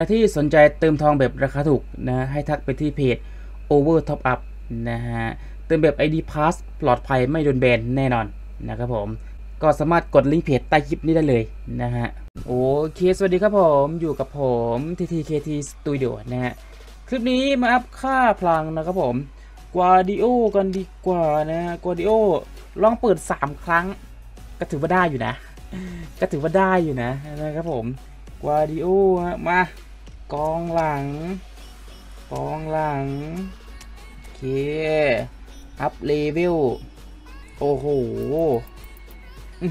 ใครที่สนใจเติมทองแบบราคาถูกนะให้ทักไปที่เพจ Over Top Up นะฮะเติมแบบ ID Pass ปลอดภัยไม่โดนแบนแน่นอนนะครับผม ก็สามารถกดลิงก์เพจใต้คลิปนี้ได้เลยนะฮะโอเคสวัสดีครับผมอยู่กับผม TTKT Studio นะฮะคลิปนี้มาอัพค่าพลังนะครับผมกวาดิโอกันดีกว่านะกวาดิโอลองเปิด 3 ครั้ง ก็ถือว่าได้อยู่นะ ก็ถือว่าได้อยู่นะนะครับผมกวาดิโอฮะมา กองหลัง กองหลัง โอเค up level โอ้โห อื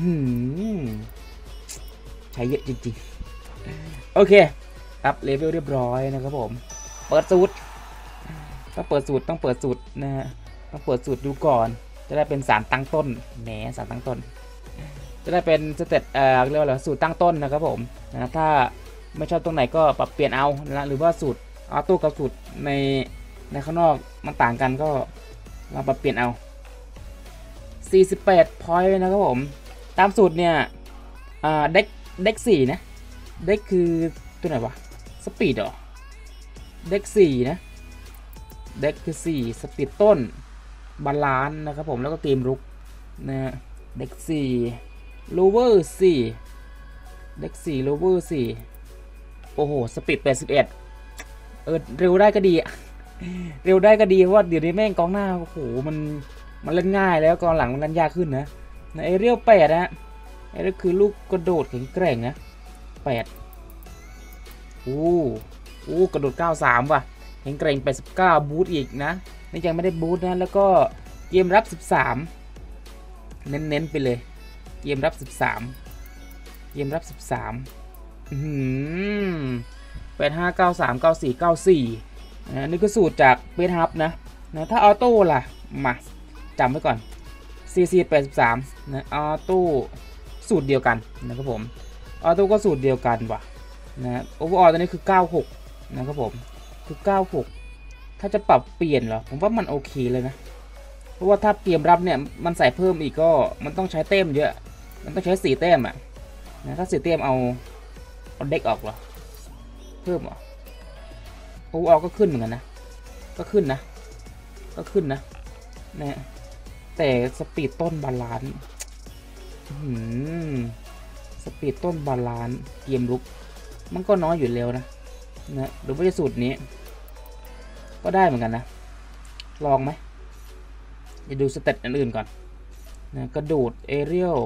ใช้เยอะจริงๆ โอเค up level เรียบร้อยนะครับผม เปิดสูตร ต้องเปิดสูตร ต้องเปิดสูตรนะฮะ ต้องเปิดสูตรดูก่อน จะได้เป็นสารตั้งต้น แหมสารตั้งต้น จะได้เป็น step เอ่อเรียกว่าอะไรสูตรตั้งต้นนะครับผม นะ ถ้า ไม่ชอบตรงไหนก็ปรับเปลี่ยนเอานะหรือว่าสูตร auto กับสูตรในในข้างนอกมันต่างกันก็ลองปรับเปลี่ยนเอา 48 point นะครับผม ตามสูตรเนี่ย Dex Dex สี่นะ Dex คือตัวไหนวะ speed เหรอ Dex สี่นะ Dex คือ4 speed ต้น balance นะครับผมแล้วก็เกมรุกนะ Dex 4 lower 4 Dex 4 lower 4 โอ้โห speed 81เออเร็วได้ก็ดีอะเร็วได้ก็ดี เพราะว่าเดี๋ยวนี้แม่งกองหน้า โอ้โห มัน มันเล่นง่ายแล้วกองหลังมันเล่นยากขึ้นนะ aerial แปดนะไอ้นี่คือลูกกระโดดแข็งแกร่งนะแปดโอ้โอ้กระโดด 93 ว่ะแข็งแกร่ง 89 บูทอีกนะ นี่ยังไม่ได้บูทนะ แล้วก็เกมรับ 13 เน้นๆไปเลย เกมรับ 13 เกมรับ 13อืม แปดห้าเก้าสามเก้าสี่เก้าสี่นะนี่คือสูตรจากเบสฮับนะนะถ้าออโต้ล่ะ มาจำไว้ก่อน CC 83นะออโต้สูตรเดียวกันนะครับผม auto ก็สูตรเดียวกันว่ะนะ overall ตอนนี้คือ 96 นะครับผม คือ 96 ถ้าจะปรับเปลี่ยนเหรอ ผมว่ามันโอเคเลยนะ เพราะว่าถ้าเกมรับเนี่ย มันใส่เพิ่มอีกก็มันต้องใช้แต้มเยอะ มันต้องใช้สี่แต้มอะนะถ้าสี่แต้มเอา เอา Dex ออกเหรอ เพิ่มเหรอโอเวอออก็ขึ้นเหมือนกันนะ ก็ขึ้นนะ ก็ขึ้นนะนะแต่ speed ต้น balance หือ speed ต้น balance เกมรุก มันก็น้อยอยู่แล้วนะ นะหรือว่าจะสูตรนี้ ก็ได้เหมือนกันนะ ลองไหมจะดู stat อันอื่นก่อนนะกระโดด aerial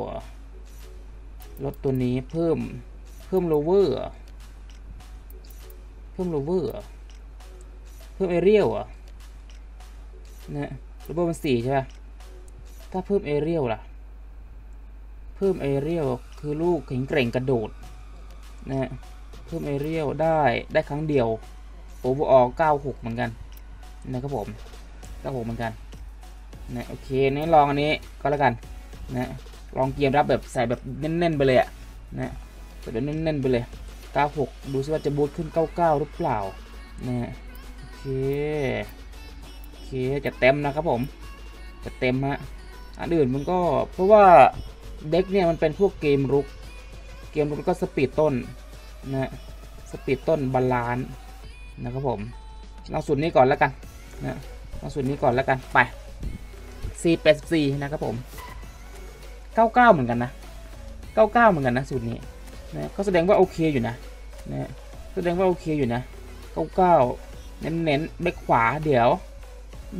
ลดตัวนี้เพิ่ม พิ่มโลเวอร์เพิ่มโลเวอร์เพิ่ม aerial อะนะ lower มันสี่ใช่ป่ะถ้าเพิ่ม aerial ล่ะ เพิ่ม aerial คือลูกแข็งแกร่งกระโดดนะเพิ่ม aerial ได้ได้ครั้งเดียว overall 96เหมือนกันนะครับผม96เหมือนกันนะโอเคนี่ลองอันนี้ก็แล้วกันนะลองเกมรับแบบใส่แบบเน้นๆไปเลยอะนะ ใส่แบบเน้นๆไปเลย 96 ดูซิว่าจะ boost ขึ้น 99 หรือเปล่านะฮะโอเคโอเคจะเต็มนะครับผมจะเต็มฮะอันอื่นมันก็เพราะว่า Dex เนี่ยมันเป็นพวกเกมรุก เกมรุกก็ speed ต้นนะ speed ต้น balance นะครับผมลองสูตรนี้ก่อนแล้วกันนะลองสูตรนี้ก่อนแล้วกันไป484นะครับผม 99 เหมือนกันนะ 99 เหมือนกันนะสูตรนี้ นะก็แสดงว่าโอเคอยู่นะนะแสดงว่าโอเคอยู่นะ99เน้นๆเบกขวาเดี๋ยว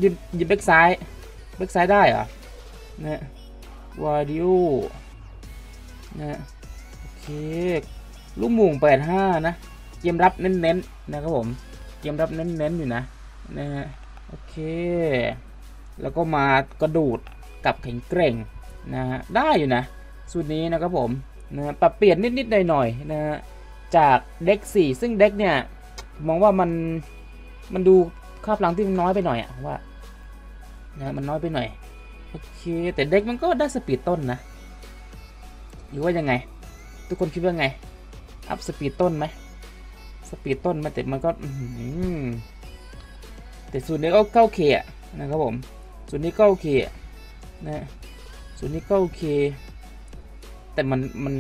ยืนยืนเบกซ้ายเบกซ้ายได้เหรอนะวาดิโอนะโอเคลูกมุง85นะเกมรับเน้นๆนนะครับผมเกมรับเน้นๆอยู่นะนะฮะโอเค แล้วก็มากระโดดกับแข็งแกร่งนะฮะได้อยู่นะสูตรนี้นะครับผม นะปรับเปลี่ยนนิดๆหน่อยๆนะฮะจาก Dex 4 ซึ่ง Dex เนี่ย มองว่ามันมันดูค่าพลังที่มันน้อยไปหน่อยอะว่านะมันน้อยไปหน่อยโอเคแต่ Dex มันก็ได้ speed ต้นนะ หรือว่ายังไง ทุกคนคิดว่าไง up speed ต้นไหม speed ต้นมาแต่มันก็อืแต่ส่วนนี้ก็ก็โอเคอะนะครับผมส่วนนี้ก็โอเคอะนะส่วนนี้ก็โอเค แต่มันมัน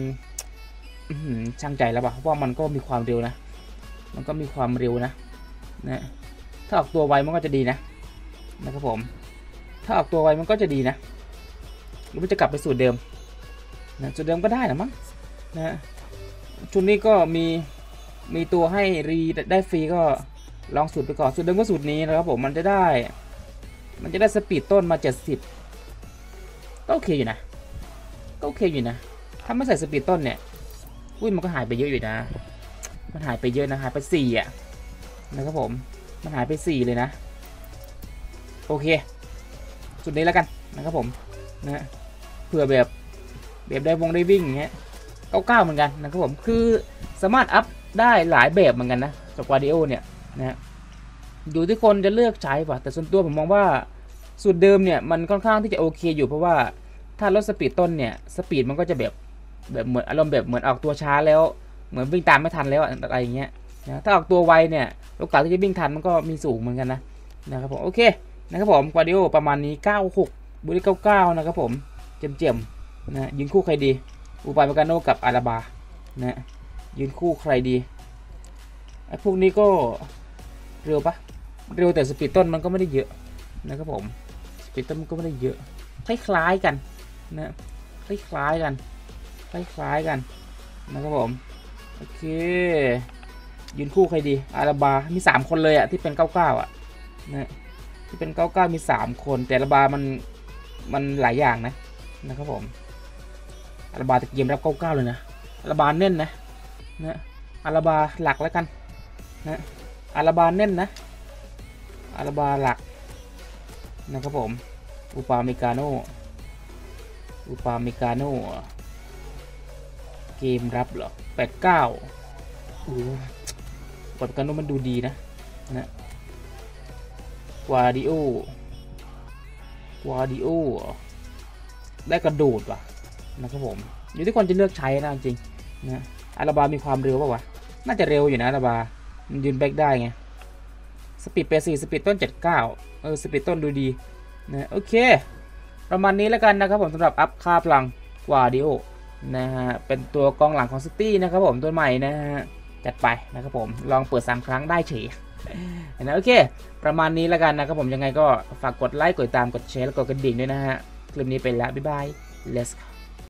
ช่างใจแล้วป่ะเพราะว่ามันก็มีความเร็วนะ มันก็มีความเร็วนะนะถ้าออกตัวไวมันก็จะดีนะนะครับผม ถ้าออกตัวไวมันก็จะดีนะหรือมันจะกลับไปสูตรเดิมนะสูตรเดิมก็ได้นะมั้งนะชุดนี้ก็มีมีตัวให้รีได้ฟรีก็ลองสูตรไปก่อนสูตรเดิมก็สูตรนี้นะครับผมมันจะได้ มันจะได้สปีดต้นมา 70 ก็โอเคอยู่นะ ก็โอเคอยู่นะ ถ้าไม่ใส่สปีดต้นเนี่ย อุ้ยมันก็หายไปเยอะอยู่นะ มันหายไปเยอะนะหายไปสี่อะนะครับผม มันหายไปสี่เลยนะ โอเค จุดนี้แล้วกันนะครับผมนะเผื่อแบบแบบได้วงได้วิ่งอย่างเงี้ยเก้าเก้าเหมือนกันนะครับผม คือสามารถ up ได้หลายแบบเหมือนกันนะเจ้ากวาดิโอเนี่ยนะฮะอยู่ที่คนจะเลือกใช้ป่ะแต่ส่วนตัวผมมองว่าสูตรเดิมเนี่ยมันค่อนข้างที่จะโอเคอยู่เพราะว่าถ้าลด speed ต้นเนี่ย speed มันก็จะแบบ แบบเหมือนอารมณ์แบบเหมือนออกตัวช้าแล้ว เหมือนวิ่งตามไม่ทันแล้วอะไรอย่างเงี้ยนะถ้าออกตัวไวเนี่ยโอกาสที่จะวิ่งทันมันก็มีสูงเหมือนกันนะนะครับผมโอเคนะครับผมกวาดิโอประมาณนี้ 96บุรี99 นะครับผมเจียมๆนะยืนคู่ใครดี อูปายเมกาโนกับอาราบานะยืนคู่ใครดีไอ้พวกนี้ก็เร็วปะเร็วแต่สปีดต้นมันก็ไม่ได้เยอะนะครับผมสปีดต้นมันก็ไม่ได้เยอะคล้ายๆกันนะคล้ายๆกัน คล้ายๆกันนะครับผมโอเคยืนคู่ใครดีอาราบา มี 3 คนเลยอะที่เป็น 99อะนะที่เป็น 99 มี 3 คน แต่อาราบามันมันหลายอย่างนะนะครับผมอาราบาแต่เกมรับ 99 เลยนะอาราบาเน่นนะนะอาราบาหลักแล้วกันนะอาราบาเน่นนะอาราบาหลักนะครับผม อุปาเมกาโนอุปาเมกาโน เกมรับเหรอแปดเก้าโอ้ปอดกันโนมันดูดีนะนะวาดิโอวาดิโอได้กระโดดว่ะนะครับผม อยู่ที่คนจะเลือกใช้นะจริงนะอาราบามีความเร็วป่าวะน่าจะเร็วอยู่นะอาราบามันยืนแบกได้ไงสปีดเปสี่สปีดต้น 79 เออสปีดต้นดูดีนะโอเค ประมาณนี้แล้วกันนะครับผมสำหรับอัพค่าพลังวาดิโอ นะฮะ เป็นตัวกองหลังของซิตี้นะครับผมตัวใหม่นะฮะ จัดไปนะครับผม ลองเปิด 3 ครั้งได้เฉยนะโอเค ประมาณนี้แล้วกันนะครับผมยังไงก็ฝากกดไลค์กดตามกดแชร์แล้วกดกระดิ่งด้วยนะฮะ คลิปนี้ไปแล้ว บ๊ายบาย let's go